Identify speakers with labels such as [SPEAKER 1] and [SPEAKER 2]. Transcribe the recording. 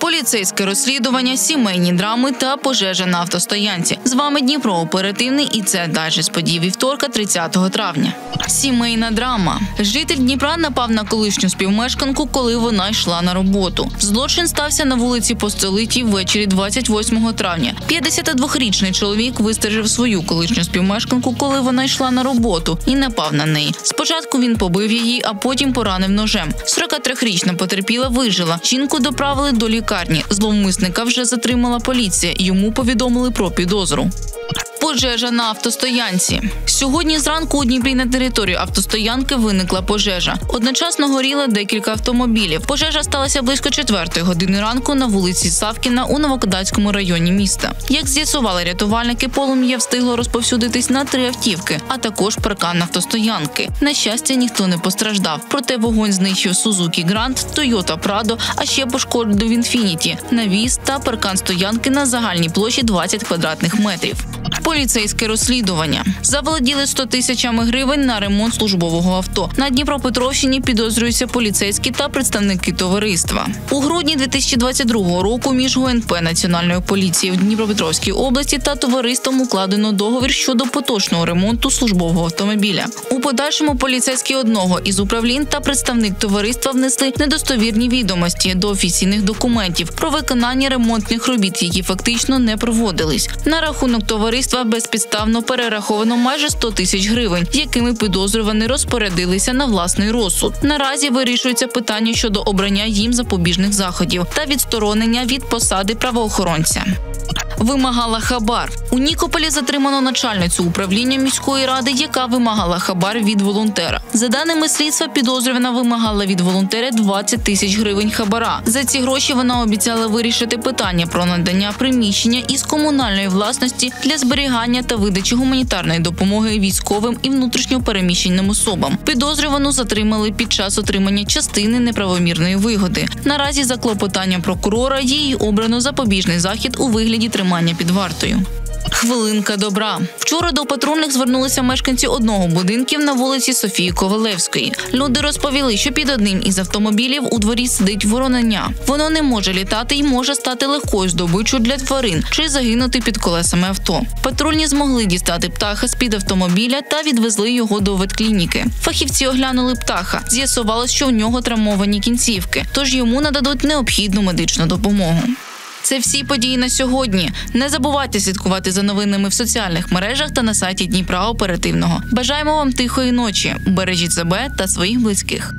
[SPEAKER 1] Поліцейське розслідування, сімейні драми та пожежа на автостоянці. З вами Дніпро оперативний і це далі з подій вівторка, 30 травня. Сімейна драма. Житель Дніпра напав на колишню співмешканку, коли вона йшла на роботу. Злочин стався на вулиці Постелитій ввечері 28 травня. 52-річний чоловік вистежив свою колишню співмешканку, коли вона йшла на роботу, і напав на неї. Спочатку він побив її, а потім поранив ножем. 43-річна потерпіла вижила. Жінку доправили до лікарні. Зловмисника вже затримала поліція. Йому повідомили про підозру. Пожежа на автостоянці. Сьогодні зранку у Дніпрі на території автостоянки виникла пожежа. Одночасно горіло декілька автомобілів. Пожежа сталася близько четвертої години ранку на вулиці Савкіна у Новокодацькому районі міста. Як з'ясували рятувальники, полум'я встигло розповсюдитись на три автівки, а також паркан автостоянки. На щастя, ніхто не постраждав. Проте вогонь знищив Suzuki Grand, Toyota Prado, а ще пошкодив Infiniti, навіс та паркан стоянки на загальній площі 20 квадратних метрів. Поліцейське розслідування заволоділи 100 тисячами гривень на ремонт службового авто. На Дніпропетровщині підозрюються поліцейські та представники товариства. У грудні 2022 року між ГУНП Національної поліції в Дніпропетровській області та товариством укладено договір щодо поточного ремонту службового автомобіля. У подальшому поліцейські одного із управлінь та представник товариства внесли недостовірні відомості до офіційних документів про виконання ремонтних робіт, які фактично не проводились. На рахунок товариства безпідставно перераховано майже 100 тисяч гривень, якими підозрювані розпорядилися на власний розсуд. Наразі вирішується питання щодо обрання їм запобіжних заходів та відсторонення від посади правоохоронця. Вимагала хабар у Нікополі. Затримано начальницю управління міської ради, яка вимагала хабар від волонтера. За даними слідства, підозрювана вимагала від волонтера 20 тисяч гривень хабара. За ці гроші вона обіцяла вирішити питання про надання приміщення із комунальної власності для зберігання та видачі гуманітарної допомоги військовим і внутрішньо переміщеним особам. Підозрювану затримали під час отримання частини неправомірної вигоди. Наразі за клопотанням прокурора їй обрано запобіжний захід у вигляді тримання під вартою. Хвилинка добра. Вчора до патрульних звернулися мешканці одного будинків на вулиці Софії Ковалевської. Люди розповіли, що під одним із автомобілів у дворі сидить воронення. Воно не може літати і може стати легкою здобиччю для тварин чи загинути під колесами авто. Патрульні змогли дістати птаха з під автомобіля та відвезли його до ветклініки. Фахівці оглянули птаха. З'ясувалось, що в нього травмовані кінцівки, тож йому нададуть необхідну медичну допомогу. Це всі події на сьогодні. Не забувайте слідкувати за новинами в соціальних мережах та на сайті Дніпра Оперативного. Бажаємо вам тихої ночі. Бережіть себе та своїх близьких.